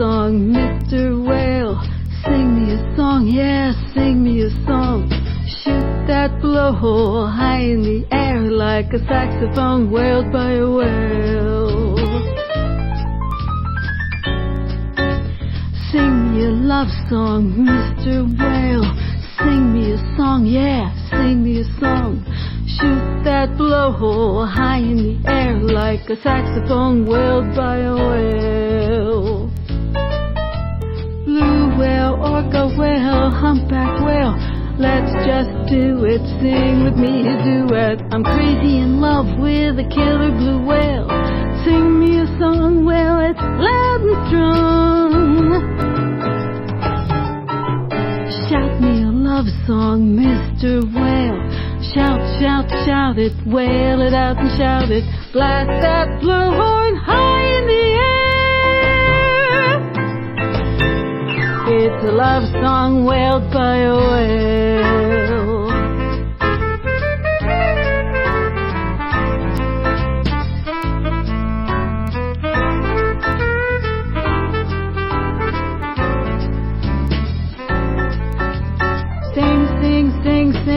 song, Mr. Whale. Sing me a song, yeah, sing me a song. Shoot that blowhole high in the air like a saxophone wailed by a whale. Sing me a love song, Mr. Whale. Sing me a song, yeah, sing me a song. Shoot that blowhole high in the air like a saxophone wailed by a whale. Just do it, sing with me a duet. I'm crazy in love with a killer blue whale. Sing me a song, well, it's loud and strong. Shout me a love song, Mr. Whale. Shout, shout, shout it, wail it out and shout it. Blast that blue horn high in the air. It's a love song wailed by a whale.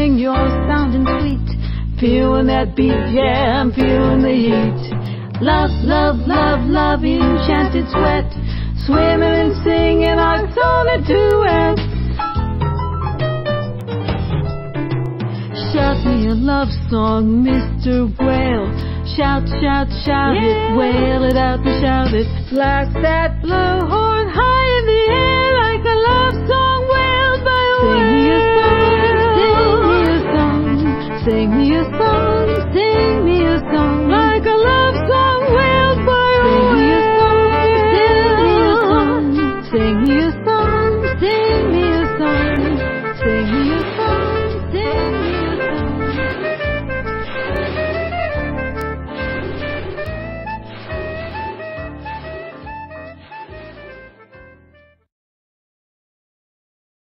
Sing, you're sounding sweet. Feeling that beat, yeah, I'm feeling the heat. Love, love, love, love, enchanted sweat. Swimming and singing our sonnet duet. Shout me a love song, Mr. Whale. Shout, shout, shout it, wail it out and shout it. Blast that blue Holy, sing me.